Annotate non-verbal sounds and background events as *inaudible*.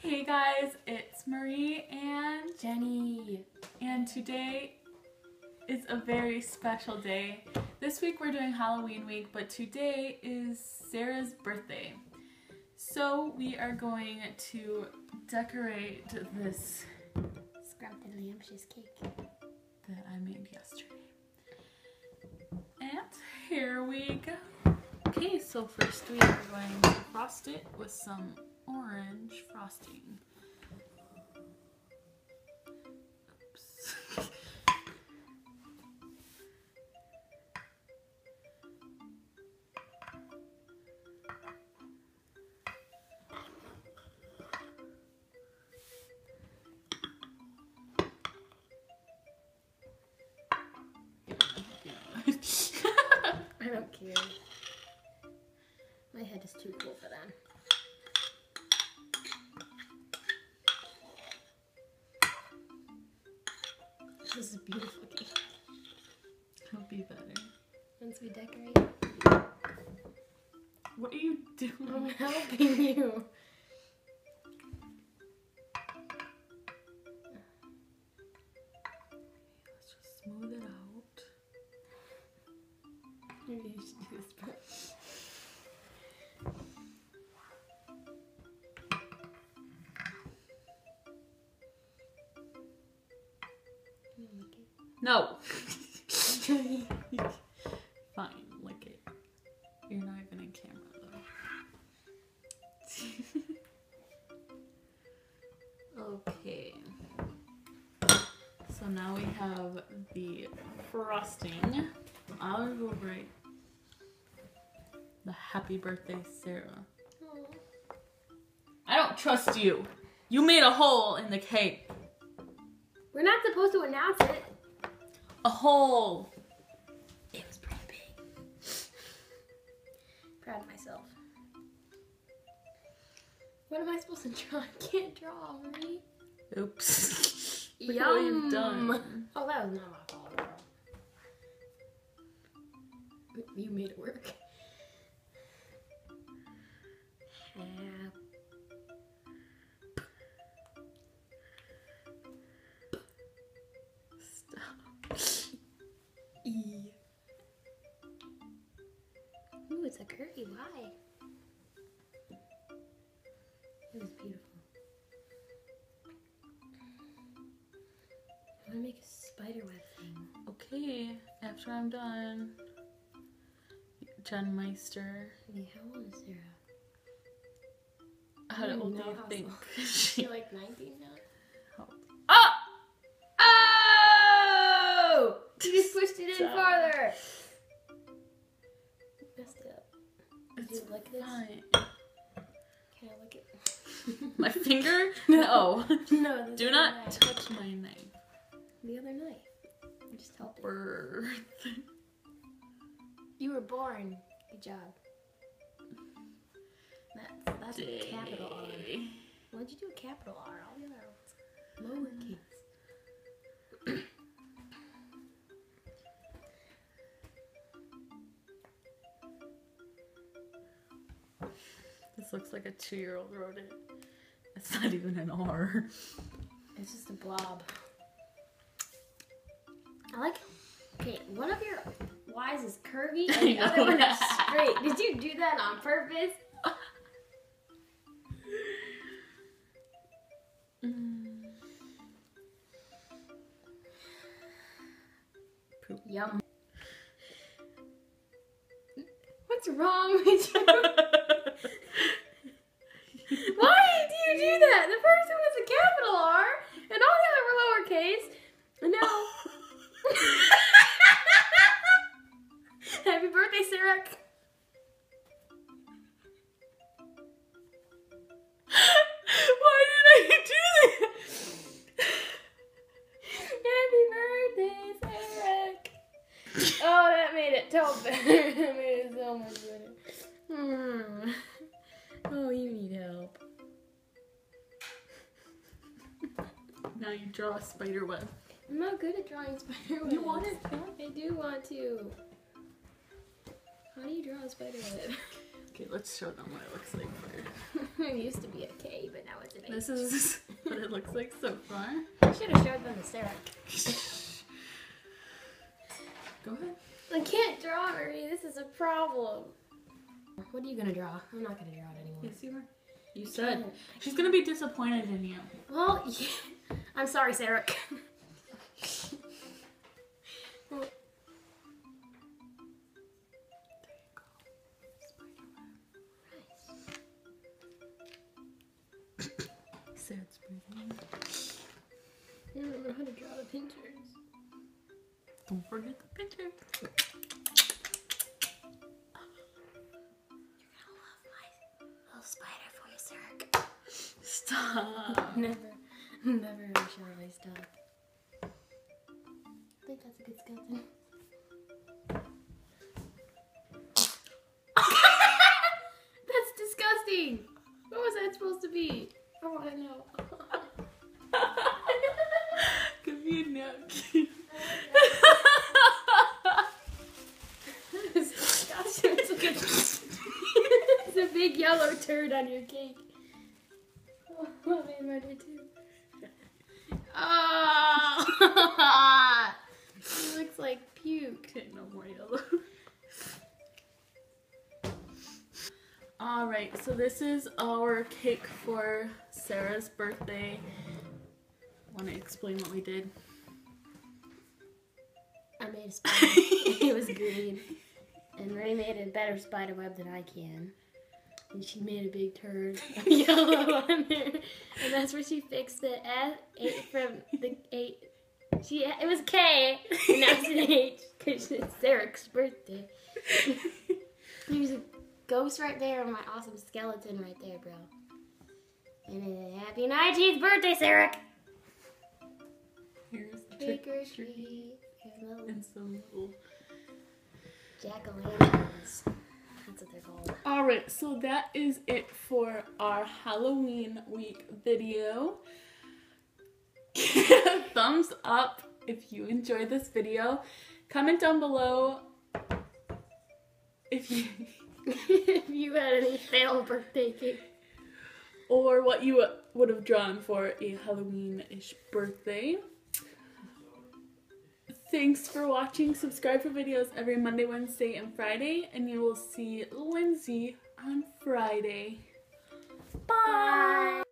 Hey guys, it's Marie and Jenny. and today is a very special day. This week we're doing Halloween week, but today is Sarah's birthday. So we are going to decorate this Scrumptious cake. that I made yesterday. And here we go. Okay, so first we are going to frost it with some orange frosting. This is a beautiful cake. It'll be better. Once we decorate, What are you doing? I'm *laughs* helping you. Let's just smooth it out. Maybe you should do this No. *laughs* Fine, lick it. You're not even in camera though. *laughs* okay. So now we have the frosting. I'll go right. The happy birthday, Sarah. I don't trust you. You made a hole in the cake. We're not supposed to announce it. A hole. It was pretty big. Proud of myself. What am I supposed to draw? *laughs* I can't draw, Marie. Oops. *laughs* Look at what you've done. Oh, that was not my fault. at. You made it work. Curvy It was beautiful. I want to make a spider web thing. Okay, after I'm done, Jen Meister. Yeah, how old is Sarah? How old do you how think? old. *laughs* *laughs* she- like 19 now? Ah! Oh! You just pushed it in Stop. farther. You this? fine. Can I lick it? *laughs* My finger? *laughs* No. no. Do not knife. touch my knife. The other knife. I just helped it. Bird. *laughs* You were born. Good job. That's, that's a capital R. Why'd you do a capital R? All the other ones lowercase. This looks like a two-year-old wrote it. It's not even an R. It's just a blob. I like. Okay, one of your Y's is curvy and the *laughs* other one is straight. Did you do that on purpose? *laughs* Yum. It so better. that made it so much better. Oh, you need help. Now you draw a spider web. I'm not good at drawing spider webs. You want it? I do want to. How do you draw a spider web? Okay, let's show them what it looks like first. *laughs* it used to be a K, but now it's an face. This is *laughs* what it looks like so far. *laughs* I should have showed them the Sarah. I can't draw, Marie. This is a problem. What are you gonna draw? I'm not gonna draw it anymore. Yes, you are. You said she's gonna be disappointed in you. Well, yeah. I'm sorry, Sarah. *laughs* *coughs* Sad breathing. I don't know how to draw the pictures. Don't forget the picture. Little spider for you, Sarah. Stop. *laughs* Never, never shall I stop. I think that's a good skeleton. *laughs* that's disgusting. What was that supposed to be? Oh, I know. *laughs* yellow turd on your cake. Oh, I made mine too. Oh! *laughs* it looks like puke. No more yellow. Alright, so this is our cake for Sarah's birthday. Want to explain what we did? I made a spider. *laughs* it was green. And Ray made a better spider web than I can. And she made a big turd *laughs* of yellow on there. And that's where she fixed the F eight from the eight. She it was K and now it's an H because it's Eric's birthday. There's a ghost right there and my awesome skeleton right there, bro. And then happy 19th birthday, Sarah! Here's the Trick or treat. a And some little. jack o' lanterns. That's what they're called. Alright, so that is it for our Halloween week video. *laughs* Thumbs up if you enjoyed this video. Comment down below if you *laughs* if you had any fail birthday cake. or what you would have drawn for a Halloween-ish birthday. Thanks for watching. Subscribe for videos every Monday, Wednesday, and Friday, and you will see Lindsay on Friday. Bye!